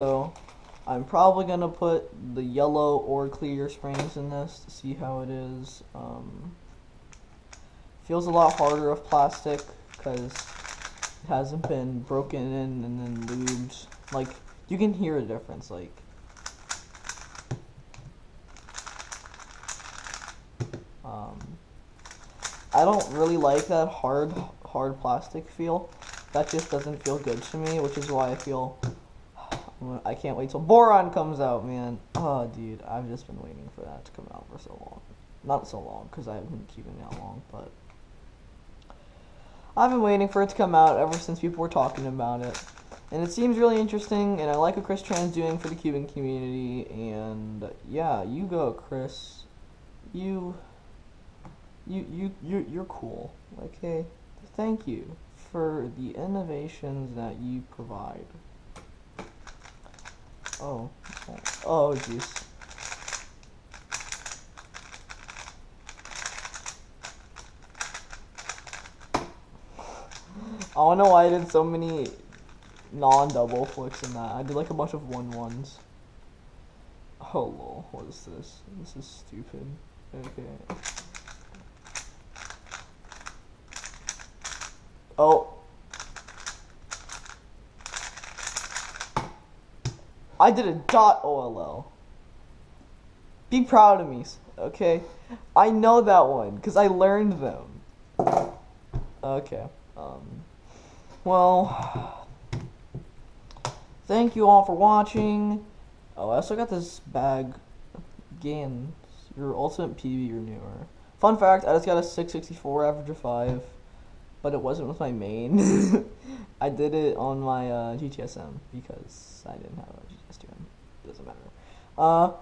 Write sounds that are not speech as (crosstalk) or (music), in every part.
So I'm probably gonna put the yellow or clear springs in this to see how it is. Um, feels a lot harder of plastic because it hasn't been broken in and then lubed. Like you can hear a difference. Like um, I don't really like that hard hard plastic feel. That just doesn't feel good to me, which is why I feel I can't wait till Boron comes out, man. Oh, dude, I've just been waiting for that to come out for so long. Not so long, because I haven't been keeping that long, but I've been waiting for it to come out ever since people were talking about it. And it seems really interesting, and I like what Chris Tran's doing for the cubing community, and yeah, you go, Chris. You, you, you, you you're cool, okay? Thank you for the innovations that you provide. Oh. Oh, jeez. I don't know why I did so many non-double flicks in that. I did like a bunch of one-ones. Oh lol, what is this? This is stupid. Okay. Oh. I did a dot OLL. Be proud of me, okay? I know that one because I learned them. Okay. Um. Well, thank you all for watching. Oh, I also got this bag. Again, your ultimate PB or newer. Fun fact: I just got a 664 average of five, but it wasn't with my main. (laughs) I did it on my uh, GTSM because I didn't have a GTS2M. Doesn't matter. Uh,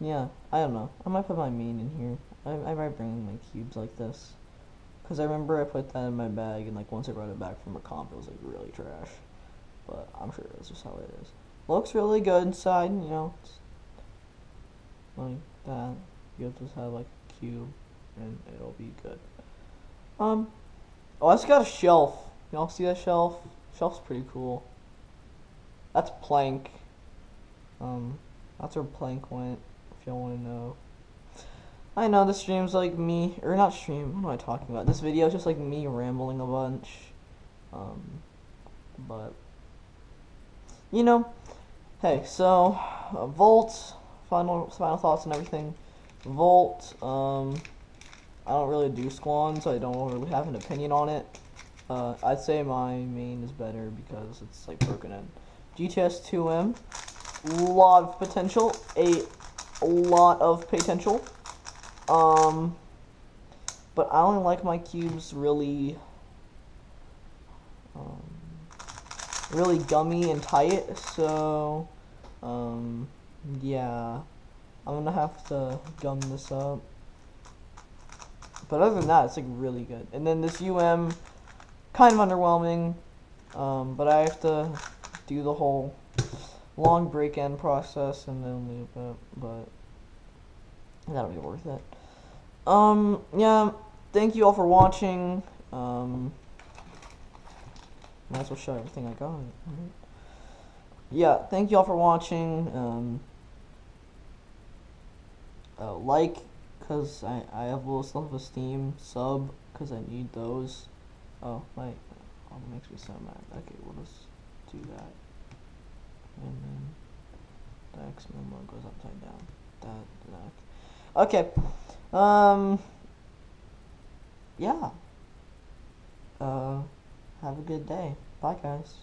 yeah, I don't know. I might put my main in here. I, I might bring my cubes like this. Because I remember I put that in my bag, and like once I brought it back from a comp, it was like really trash. But I'm sure that's just how it is. Looks really good inside, you know. like that. You'll just have like a cube, and it'll be good. Um, oh, I just got a shelf. Y'all see that shelf? Shelf's pretty cool. That's plank. Um, that's where plank went, if y'all want to know. I know this stream's like me, or not stream, what am I talking about? This video is just like me rambling a bunch. Um, but, you know, hey, so, uh, Volt, final, final thoughts and everything. Volt, um, I don't really do Squan, so I don't really have an opinion on it. Uh, I'd say my main is better because it's like broken in. GTS 2M, lot of potential, a lot of potential. Um, but I only like my cubes really, um, really gummy and tight. So, um, yeah, I'm gonna have to gum this up. But other than that, it's like really good. And then this UM, kind of underwhelming. Um, but I have to do the whole long break end process and then leave it. But that'll be worth it. Um, yeah, thank you all for watching. Um, might as well show everything I got. Yeah, thank you all for watching. Um, uh, like, because I, I have low self-esteem. Sub, because I need those. Oh, my, Oh, makes me so mad. Okay, we'll just do that. And then the X memo goes upside down. That, that. Okay. Um. Yeah. Uh. Have a good day. Bye, guys.